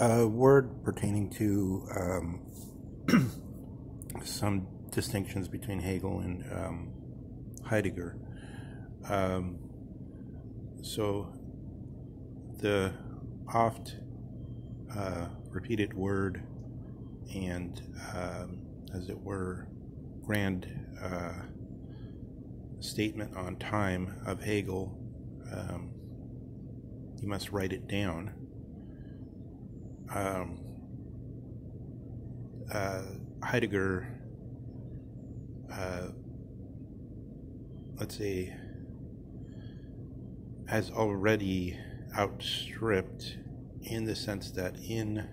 A word pertaining to um, some distinctions between Hegel and um, Heidegger. Um, so, the oft uh, repeated word and, um, as it were, grand uh, statement on time of Hegel, um, you must write it down. Um, uh, Heidegger, uh, let's say, has already outstripped in the sense that in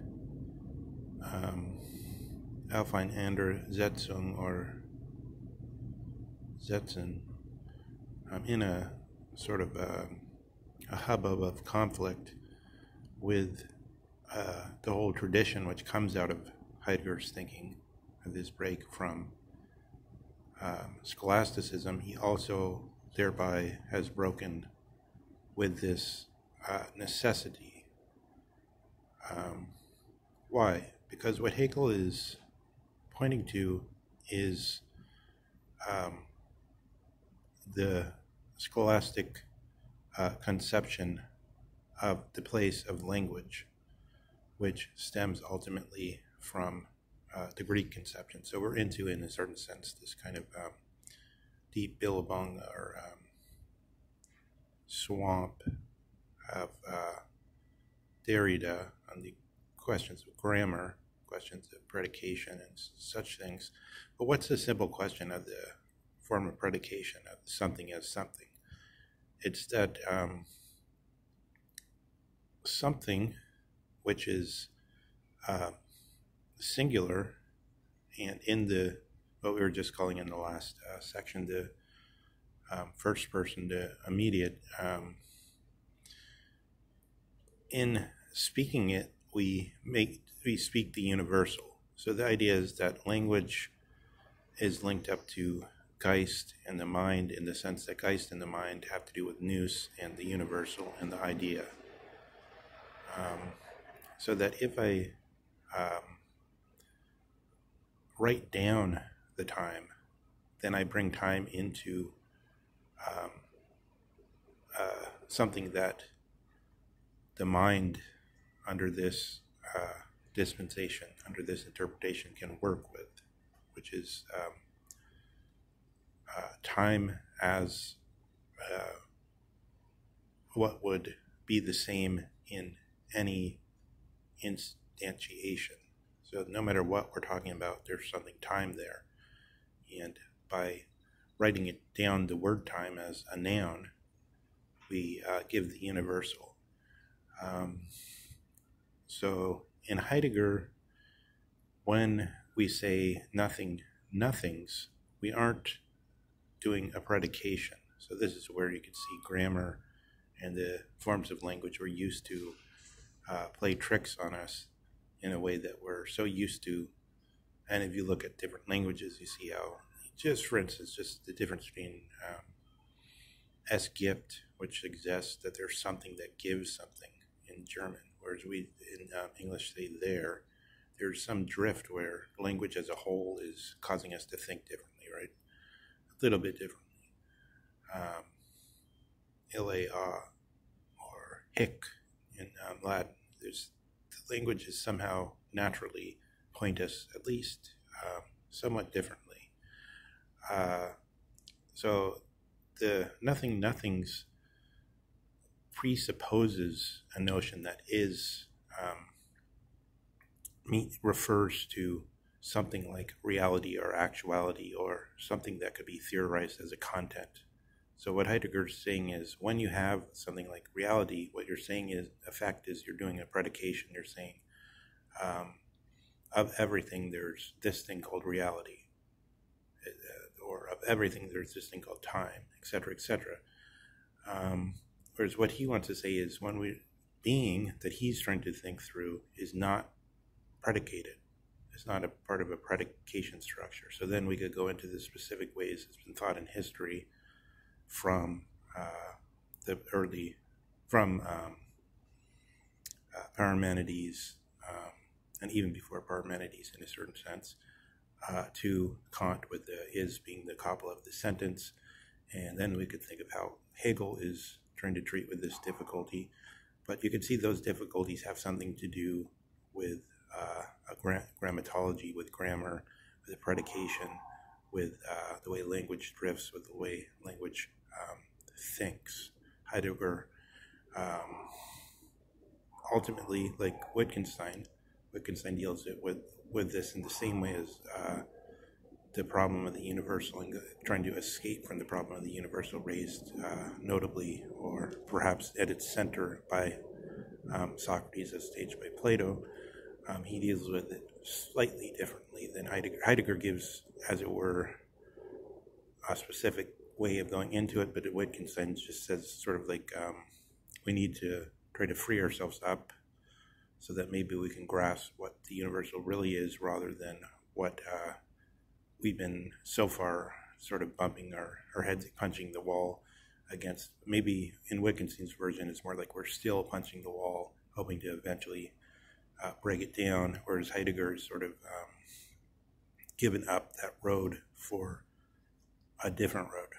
um, Auseinandersetzung or Setzen, um, in a sort of a, a hubbub of conflict with uh, the whole tradition which comes out of Heidegger's thinking of this break from um, scholasticism, he also thereby has broken with this uh, necessity. Um, why? Because what Hegel is pointing to is um, the scholastic uh, conception of the place of language, which stems ultimately from uh, the Greek conception. So we're into, in a certain sense, this kind of um, deep billabong or um, swamp of uh, Derrida on the questions of grammar, questions of predication, and such things. But what's the simple question of the form of predication of something as something? It's that um, something which is uh, singular and in the what we were just calling in the last uh, section the um, first person the immediate um, in speaking it we make we speak the universal so the idea is that language is linked up to Geist and the mind in the sense that Geist and the mind have to do with nous and the universal and the idea. Um, so that if I um, write down the time, then I bring time into um, uh, something that the mind under this uh, dispensation, under this interpretation, can work with, which is um, uh, time as uh, what would be the same in any instantiation. So no matter what we're talking about, there's something time there. And by writing it down, the word time as a noun, we uh, give the universal. Um, so in Heidegger, when we say nothing, nothings, we aren't doing a predication. So this is where you can see grammar and the forms of language we're used to uh, play tricks on us in a way that we're so used to. And if you look at different languages, you see how, just for instance, just the difference between um, gibt, which suggests that there's something that gives something in German, whereas we in um, English say there. There's some drift where language as a whole is causing us to think differently, right? A little bit differently. Um, or hic in um, Latin. There's the languages somehow naturally point us at least um, somewhat differently. Uh, so the nothing nothings presupposes a notion that is um, refers to something like reality or actuality or something that could be theorized as a content. So what Heidegger's saying is when you have something like reality, what you're saying is effect is you're doing a predication. You're saying um, of everything there's this thing called reality, uh, or of everything there's this thing called time, etc., etc. Um, whereas what he wants to say is when we being that he's trying to think through is not predicated it's not a part of a predication structure. So then we could go into the specific ways it's been thought in history from uh, the early, from um, uh, Parmenides and even before Parmenides in a certain sense, uh, to Kant with the is being the copula of the sentence. And then we could think of how Hegel is trying to treat with this difficulty. But you can see those difficulties have something to do with uh, a gra- grammatology, with grammar, with the predication, with uh, the way language drifts, with the way language um, thinks. Heidegger um, ultimately, like Wittgenstein, Wittgenstein deals it with, with this in the same way as uh, the problem of the universal and trying to escape from the problem of the universal, raised uh, notably or perhaps at its center by um, Socrates as staged by Plato. Um, he deals with it slightly differently than Heidegger. Heidegger gives, as it were, a specific way of going into it, but Wittgenstein just says sort of like um, we need to try to free ourselves up so that maybe we can grasp what the universal really is rather than what uh, we've been so far sort of bumping our, our heads, punching the wall against. Maybe in Wittgenstein's version, it's more like we're still punching the wall, hoping to eventually uh, break it down, whereas Heidegger is sort of um, given up that road for a different road.